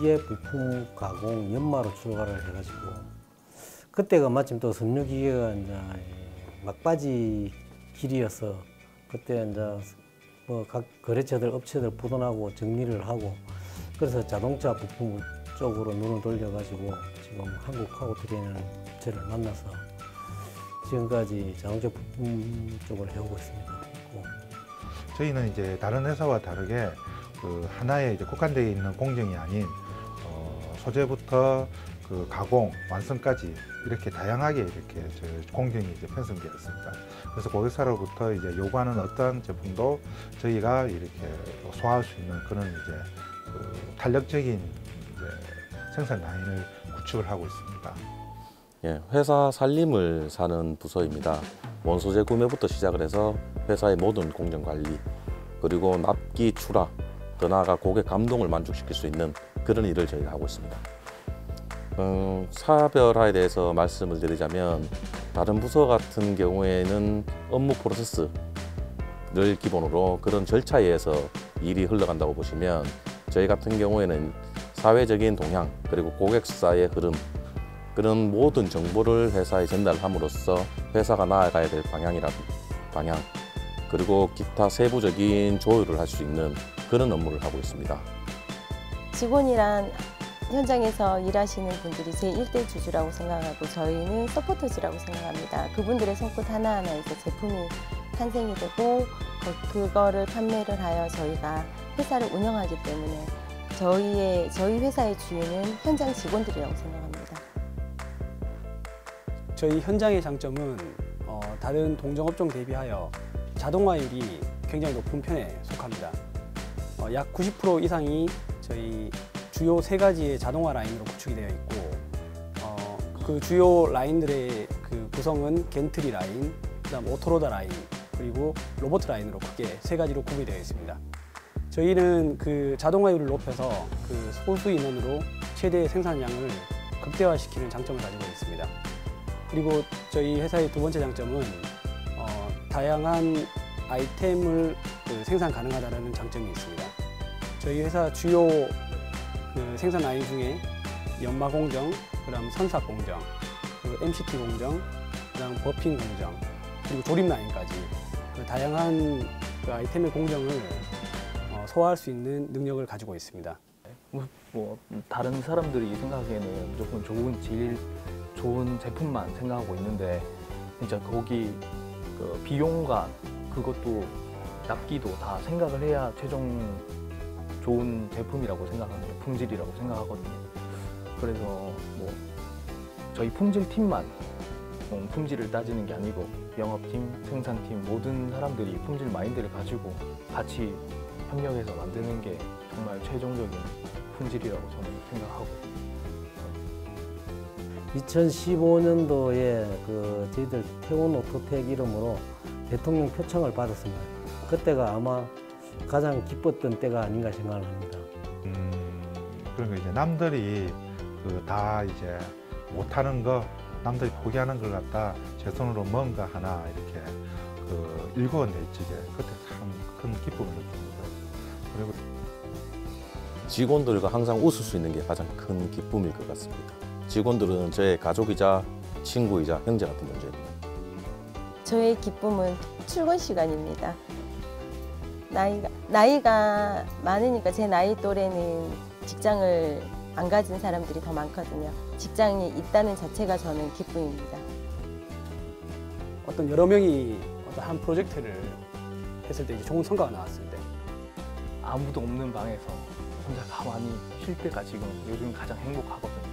자동재 부품 가공 연마로 출발을 해가지고 그때가 마침 또 섬유기계가 이제 막바지 길이어서 그때 이제 뭐 각 거래처들 업체들 보존하고 정리를 하고 그래서 자동차 부품 쪽으로 눈을 돌려가지고 지금 한국하고 들이는 업체를 만나서 지금까지 자동차 부품 쪽을 해오고 있습니다. 저희는 이제 다른 회사와 다르게 그 하나의 이제 국한되어 있는 공정이 아닌 어, 소재부터 그 가공, 완성까지 이렇게 다양하게 이렇게 저 공정이 이제 편성되어 있습니다. 그래서 고객사로부터 이제 요구하는 어떤 제품도 저희가 이렇게 소화할 수 있는 그런 이제 그 탄력적인 이제 생산 라인을 구축을 하고 있습니다. 예, 회사 살림을 사는 부서입니다. 원소재 구매부터 시작을 해서 회사의 모든 공정 관리 그리고 납기 출하 더 나아가 고객 감동을 만족시킬 수 있는 그런 일을 저희가 하고 있습니다. 어, 사별화에 대해서 말씀을 드리자면 다른 부서 같은 경우에는 업무 프로세스를 기본으로 그런 절차에 의해서 일이 흘러간다고 보시면 저희 같은 경우에는 사회적인 동향 그리고 고객사의 흐름 그런 모든 정보를 회사에 전달함으로써 회사가 나아가야 될 방향이라 방향 그리고 기타 세부적인 조율을 할 수 있는 그런 업무를 하고 있습니다. 직원이란 현장에서 일하시는 분들이 제 1대 주주라고 생각하고 저희는 서포터즈라고 생각합니다. 그분들의 손끝 하나하나에서 제품이 탄생이 되고 그- 그거를 판매를 하여 저희가 회사를 운영하기 때문에 저희의 저희 회사의 주인은 현장 직원들이라고 생각합니다. 저희 현장의 장점은 어, 다른 동종업종 대비하여 자동화율이 굉장히 높은 편에 속합니다. 어, 약90% 이상이 저희 주요 세 가지의 자동화 라인으로 구축이 되어 있고 어, 그 주요 라인들의 그 구성은 겐트리 라인, 그다음 오토로다 라인, 그리고 로봇 라인으로 크게 세 가지로 구분이 되어 있습니다. 저희는 그 자동화율을 높여서 그 소수 인원으로 최대 생산량을 극대화시키는 장점을 가지고 있습니다. 그리고 저희 회사의 두 번째 장점은 어, 다양한 아이템을 그 생산 가능하다는 장점이 있습니다. 저희 회사 주요 그 생산 라인 중에 연마 공정, 그다음 선삭 공정, 그리고 MCT 공정, 그다음 버핑 공정, 그리고 조립 라인까지 그 다양한 그 아이템의 공정을 어, 소화할 수 있는 능력을 가지고 있습니다. 뭐, 뭐 다른 사람들이 생각하기에는 무조건 좋은 질, 좋은 제품만 생각하고 있는데 진짜 거기 그 비용과 그것도 납기도 다 생각을 해야 최종 좋은 제품이라고 생각하거든요. 품질이라고 생각하거든요. 그래서 뭐 저희 품질 팀만 음, 품질을 따지는 게 아니고 영업팀, 생산팀 모든 사람들이 품질 마인드를 가지고 같이 협력해서 만드는 게 정말 최종적인 품질이라고 저는 생각하고 2015년도에 그 저희들 태원 오토텍 이름으로 대통령 표창을 받았습니다. 그때가 아마 가장 기뻤던 때가 아닌가 생각을 합니다. 음, 그러니까 이제 남들이 그 다 이제 못하는 거, 남들이 포기하는 걸 갖다 제 손으로 뭔가 하나 이렇게 그 일궈내지게 그때 참 큰 기쁨을 느낍니다. 그리고 직원들과 항상 웃을 수 있는 게 가장 큰 기쁨일 것 같습니다. 직원들은 저의 가족이자 친구이자 형제 같은 존재입니다. 저의 기쁨은 출근 시간입니다. 나이가, 나이가 많으니까 제 나이 또래는 직장을 안 가진 사람들이 더 많거든요. 직장이 있다는 자체가 저는 기쁨입니다. 어떤 여러 명이 어떤 한 프로젝트를 했을 때 이제 좋은 성과가 나왔을 때 아무도 없는 방에서 혼자 가만히 쉴 때가 지금 요즘 가장 행복하거든요.